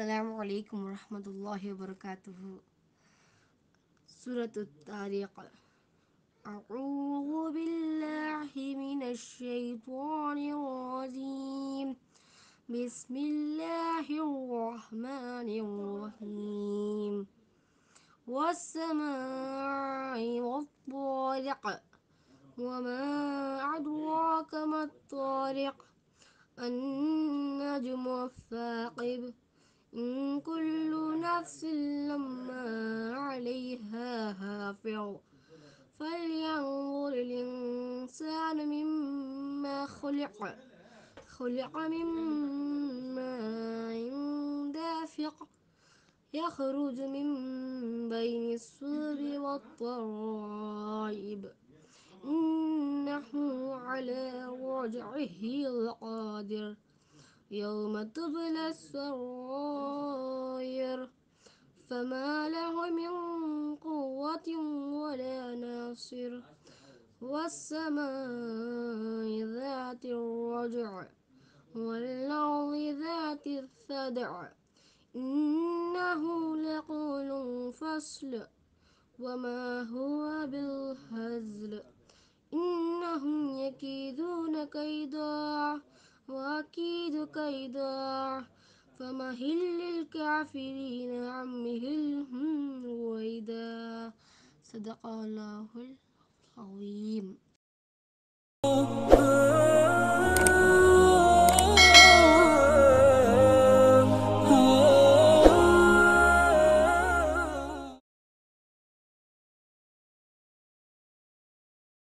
عليكم ورحمة الله وبركاته. سورة الطارق أعوذ بالله من الشيطان الرجيم. بسم الله الرحمن الرحيم. والسماء والطارق. وما أدراك ما الطارق. النجم الثاقب. كل نفس لما عليها حافظ فلينظر الإنسان مما خلق. خلق من ماء دافق يخرج من بين الصلب والطرائب إنه على رجعه لقادر يوم تبلى السرائر فما له من قوة ولا ناصر والسماء ذات الرجع والأرض ذات الثدع إنه لقول فصل وما هو بالهزل إنهم يكيدون كيدا كيدا فمهل للكافرين عمهلهم رويدا صدق الله العظيم.